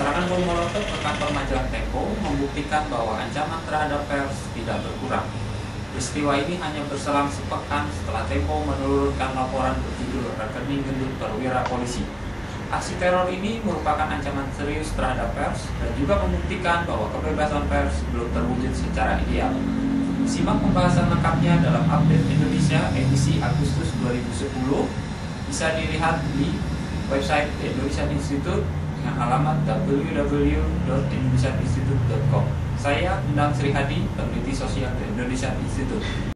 Serangan bom molotov ke kantor majalah Tempo membuktikan bahwa ancaman terhadap pers tidak berkurang. Peristiwa ini hanya berselang sepekan setelah Tempo menurunkan laporan berjudul Rekening Gendut Perwira Polisi. Aksi teror ini merupakan ancaman serius terhadap pers dan juga membuktikan bahwa kebebasan pers belum terwujud secara ideal. Simak pembahasan lengkapnya dalam update Indonesia edisi Agustus 2010 bisa dilihat di website Indonesia Institute dengan alamat www.indonesianinstitute.com. Saya Endang Sri Hadi, peneliti sosial di Indonesia Institute.